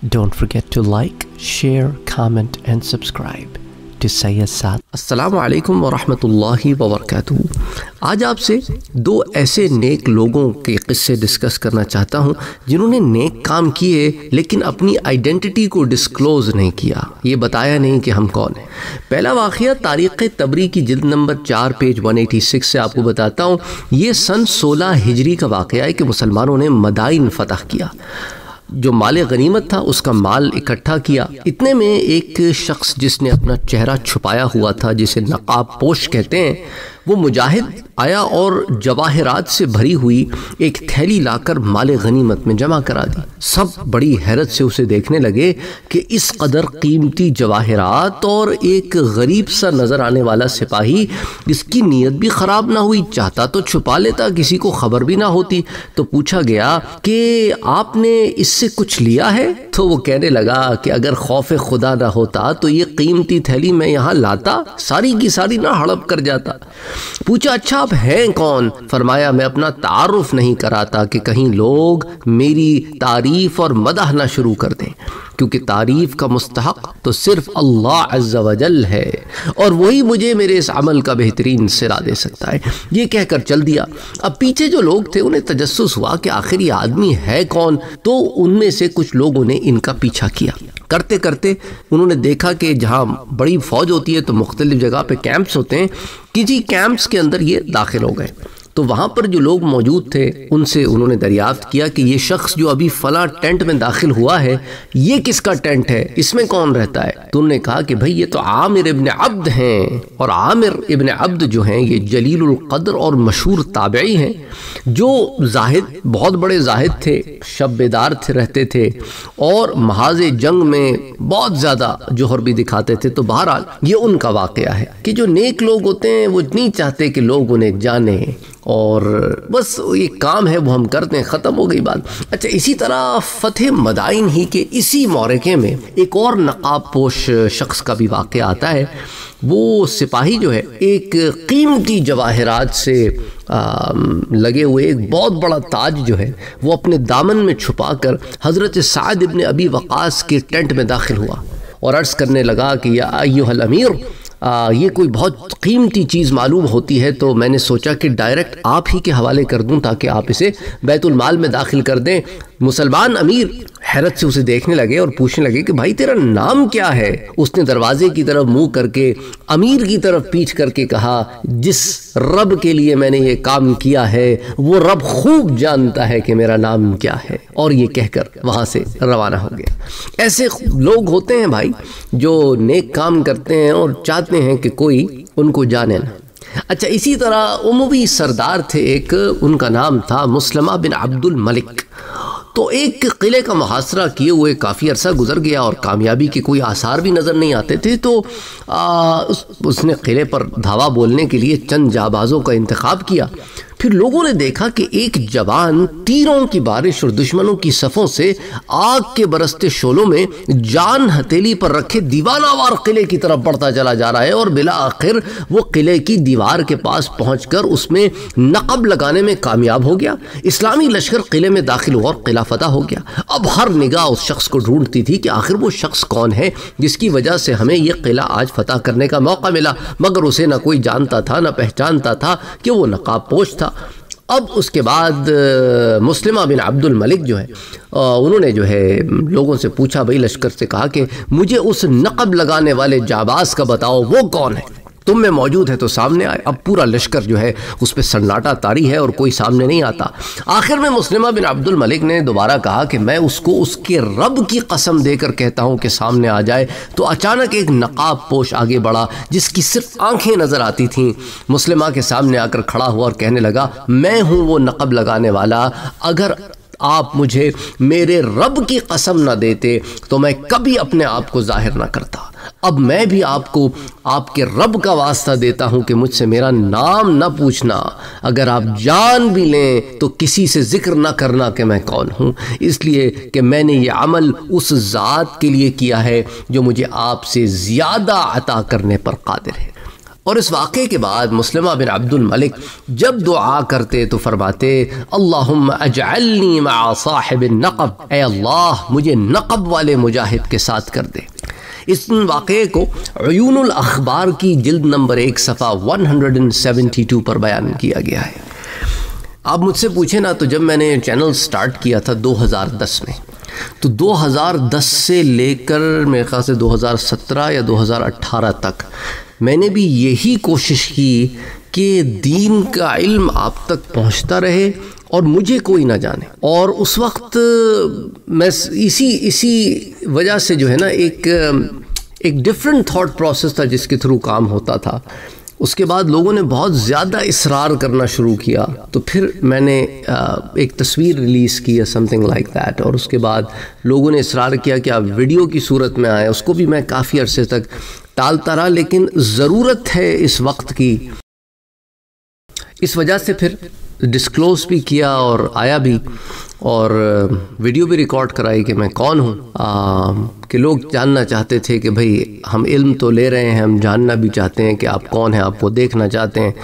Don't forget to like, share, comment, and subscribe to Sayyid Saad. असलकम वरहमतुल्लाहि वबरकातुहू आज आपसे दो ऐसे नेक लोगों के किस्से डिस्कस करना चाहता हूँ जिन्होंने नेक काम किए लेकिन अपनी आइडेंटिटी को डिस्क्लोज नहीं किया। ये बताया नहीं कि हम कौन हैं। पहला वाक़ तारीख़ तबरी की जिल्द नंबर चार पेज 186 से आपको बताता हूँ ये सन 16 हिजरी का वाक़ है कि मुसलमानों ने मदाइन फ़तह किया। जो माल गनीमत था, उसका माल इकट्ठा किया। इतने में एक शख्स जिसने अपना चेहरा छुपाया हुआ था, जिसे नकाब पोश कहते हैं वो मुजाहिद आया और जवाहरात से भरी हुई एक थैली लाकर माल गनीमत में जमा करा दी। सब बड़ी हैरत से उसे देखने लगे कि इस कदर कीमती जवाहरात और एक गरीब सा नज़र आने वाला सिपाही इसकी नीयत भी ख़राब ना हुई, चाहता तो छुपा लेता, किसी को खबर भी ना होती। तो पूछा गया कि आपने इससे कुछ लिया है? तो वो कहने लगा कि अगर खौफ खुदा ना होता तो ये कीमती थैली मैं यहाँ लाता, सारी की सारी ना हड़प कर जाता। पूछा अच्छा आप हैं कौन? फरमाया, मैं अपना तारुफ नहीं कराता कि कहीं लोग मेरी तारीफ़ और मदह ना शुरू कर दें, क्योंकि तारीफ़ का मुस्तहक तो सिर्फ़ अल्लाह अज्जल है, और वही मुझे मेरे इस अमल का बेहतरीन सिरा दे सकता है। ये कहकर चल दिया। अब पीछे जो लोग थे, उन्हें तजस्स हुआ कि आखिर ये आदमी है कौन? तो उनमें से कुछ लोगों ने इनका पीछा किया। करते करते उन्होंने देखा कि जहाँ बड़ी फौज होती है तो मुख्तलिफ़ जगह पे कैंप्स होते हैं किसी कैंप्स के अंदर ये दाखिल हो गए। तो वहाँ पर जो लोग मौजूद थे, उनसे उन्होंने दरियाफ्त किया कि ये शख्स जो अभी फला टेंट में दाखिल हुआ है, ये किसका टेंट है? इसमें कौन रहता है? तो उन्होंने कहा कि भाई, ये तो आमिर इबन अब्द हैं। और आमिर इबन अब्द जो हैं, ये जलील कदर और मशहूर ताबई हैं, जो जाहिद, बहुत बड़े जाहिद थे शब बेदार थे, रहते थे। और महाज जंग में बहुत ज़्यादा जोहर भी दिखाते थे। तो बहरहाल, ये उनका वाक़ है कि जो नेक लोग होते हैं, वो नहीं चाहते कि लोग उन्हें जाने। और बस ये काम है वो हम करते हैं ख़त्म हो गई बात। अच्छा इसी तरह फ़तेह मदाइन ही के इसी मौरक़े में एक और नकाब पोश शख्स का भी वाक़ आता है। वो सिपाही जो है एक कीमती जवाहरात से आ, लगे हुए एक बहुत बड़ा ताज जो है वो अपने दामन में छुपा कर हज़रत साद इबन अबी वक़ास के टेंट में दाखिल हुआ और अर्ज़ करने लगा कि या अमीर आ, ये कोई बहुत कीमती चीज़ मालूम होती है तो मैंने सोचा कि डायरेक्ट आप ही के हवाले कर दूँ ताकि आप इसे बैतुलमाल में दाखिल कर दें। मुसलमान अमीर हैरत से उसे देखने लगे और पूछने लगे कि भाई तेरा नाम क्या है? उसने दरवाजे की तरफ़ मुँह करके, अमीर की तरफ़ पीछ करके कहा, जिस रब के लिए मैंने ये काम किया है, वो रब खूब जानता है कि मेरा नाम क्या है। और ये कहकर वहाँ से रवाना हो गया। ऐसे लोग होते हैं भाई, जो नेक काम करते हैं और चाहते हैं कि कोई उनको जाने ना। अच्छा इसी तरह उमवी सरदार थे एक, उनका नाम था मुसलमा बिन अब्दुल मलिक। तो एक किले का मुहासरा किए हुए काफ़ी अरसा गुजर गया और कामयाबी के कोई आसार भी नज़र नहीं आते थे। तो आ, उस, उसने किले पर धावा बोलने के लिए चंद जाबाजों का इंतखब किया। फिर लोगों ने देखा कि एक जवान तीरों की बारिश और दुश्मनों की सफ़ों से आग के बरसते शोलों में जान हथेली पर रखे दीवानावार किले की तरफ़ बढ़ता चला जा रहा है और बिला आखिर वो किले की दीवार के पास पहुंचकर उसमें नकब लगाने में कामयाब हो गया। इस्लामी लश्कर किले में दाखिल हुआ और किला फतह हो गया। अब हर निगाह उस शख्स को ढूंढती थी कि आखिर वो शख्स कौन है, जिसकी वजह से हमें यह किला आज फतह करने का मौका मिला। मगर उसे ना कोई जानता था, ना पहचानता था कि वो नकाब पोश था। अब उसके बाद मुस्लिमा बिन अब्दुल मलिक जो है उन्होंने जो है, लोगों से पूछा, भाई लश्कर से कहा कि मुझे उस नकब लगाने वाले जाबाज का बताओ, वो कौन है? तुम में मौजूद है तो सामने आए। अब पूरा लश्कर जो है, उस पर सन्नाटा तारी है और कोई सामने नहीं आता। आखिर में मुस्लिमा बिन अब्दुल मलिक ने दोबारा कहा कि मैं उसको उसके रब की कसम देकर कहता हूँ कि सामने आ जाए। तो अचानक एक नकाब पोश आगे बढ़ा, जिसकी सिर्फ़ आँखें नज़र आती थीं। मुस्लिमा के सामने आकर खड़ा हुआ और कहने लगा, मैं हूँ वो नकब लगाने वाला। अगर आप मुझे मेरे रब की कसम ना देते तो मैं कभी अपने आप को ज़ाहिर ना करता। अब मैं भी आपको आपके रब का वास्ता देता हूँ कि मुझसे मेरा नाम ना पूछना। अगर आप जान भी लें तो किसी से ज़िक्र ना करना कि मैं कौन हूँ। इसलिए कि मैंने ये अमल उस ज़ात के लिए किया है, जो मुझे आपसे ज़्यादा अता करने पर कादिर है। और इस वाक़े के बाद मुस्लिमा बिन अब्दुल मलिक जब दुआ करते तो फरमाते साहिब नक़ब। ए अल्लाह, मुझे नक़ब वाले मुजाहिद के साथ कर दे। इस वाक़े को अयूनुल अखबार की जल्द नंबर एक सफ़ा 172 पर बयान किया गया है। आप मुझसे पूछे ना तो जब मैंने चैनल स्टार्ट किया था 2010 में तो 2010 से लेकर मेरे ख्याल से 2017 या 2018 तक मैंने भी यही कोशिश की कि दीन का इल्म आप तक पहुँचता रहे और मुझे कोई ना जाने। और उस वक्त मैं इसी इसी वजह से जो है ना एक एक डिफरेंट थॉट प्रोसेस था जिसके थ्रू काम होता था। उसके बाद लोगों ने बहुत ज़्यादा इसरार करना शुरू किया। तो फिर मैंने एक तस्वीर रिलीज़ की या समथिंग लाइक दैट और उसके बाद लोगों ने इसरार किया कि आप वीडियो की सूरत में आए। उसको भी मैं काफ़ी अरसे तक टालता रहा लेकिन ज़रूरत है इस वक्त की। इस वजह से फिर डिस्क्लोज भी किया और आया भी, और वीडियो भी रिकॉर्ड कराई कि मैं कौन हूँ। कि लोग जानना चाहते थे कि भाई, हम इल्म तो ले रहे हैं, हम जानना भी चाहते हैं कि आप कौन हैं आप वो देखना चाहते हैं।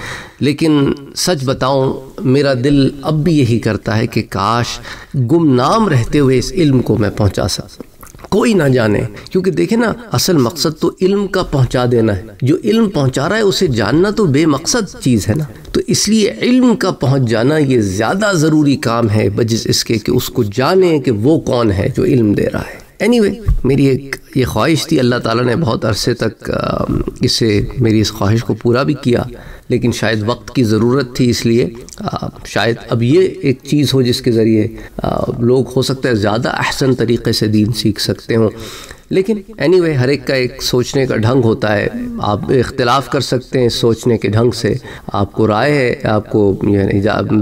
लेकिन सच बताऊँ, मेरा दिल अब भी यही करता है कि काश गुमनाम रहते हुए इस इल्म को मैं पहुँचा सकूँ कोई ना जाने। क्योंकि देखे ना असल मकसद तो इल्म का पहुँचा देना है। जो इल्म पहुँचा रहा है उसे जानना तो बेमकसद चीज़ है ना। तो इसलिए इल्म का पहुँच जाना ये ज़्यादा ज़रूरी काम है बजिस इसके कि उसको जाने कि वो कौन है जो इल्म दे रहा है। एनीवे anyway, मेरी एक ये ख्वाहिश थी अल्लाह ताला ने बहुत अरसे तक इसे मेरी इस ख्वाहिश को पूरा भी किया। लेकिन शायद वक्त की ज़रूरत थी इसलिए शायद अब ये एक चीज़ हो जिसके ज़रिए लोग हो सकता है ज़्यादा अहसन तरीके से दीन सीख सकते हों। लेकिन एनी anyway, हर एक का एक सोचने का ढंग होता है। आप इख्तलाफ कर सकते हैं सोचने के ढंग से। आपको राय है आपको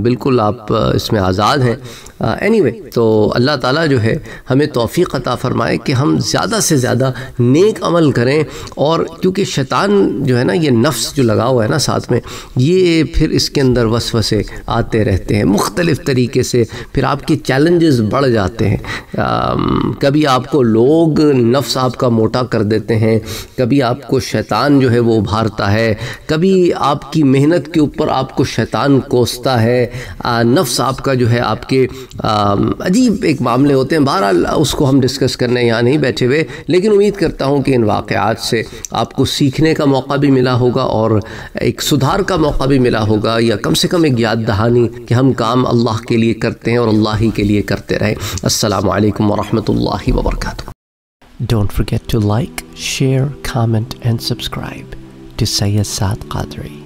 बिल्कुल आप इसमें आज़ाद हैं। एनी anyway, तो अल्लाह ताला जो है हमें तोफ़ी अता फ़रमाए कि हम ज़्यादा से ज़्यादा नेक अमल करें और क्योंकि शैतान जो है ना ये नफ्स जो लगा हुआ है ना साथ में ये फिर इसके अंदर वसवसे आते रहते हैं। मुख्तलिफ़ तरीके से फिर आपके चैलेंजेस बढ़ जाते हैं। आ, कभी आपको लोग नफ्स आपका मोटा कर देते हैं कभी आपको शैतान जो है वो उभारता है कभी आपकी मेहनत के ऊपर आपको शैतान कोसता है। आ, नफ्स आपका जो है आपके अजीब एक मामले होते हैं। बहरहाल उसको हम डिस्कस करने यहाँ नहीं बैठे हुए। लेकिन उम्मीद करता हूँ कि इन वाक़ात से आपको सीखने का मौका भी मिला होगा और एक सुधार का मौका भी मिला होगा या कम से कम एक याद दहानी कि हम काम अल्लाह के लिए करते हैं और अल्लाह ही के लिए करते रहें। असलकम वरहमल वर्का Don't forget to like, share, comment and subscribe to Sayyid Saad Qadri.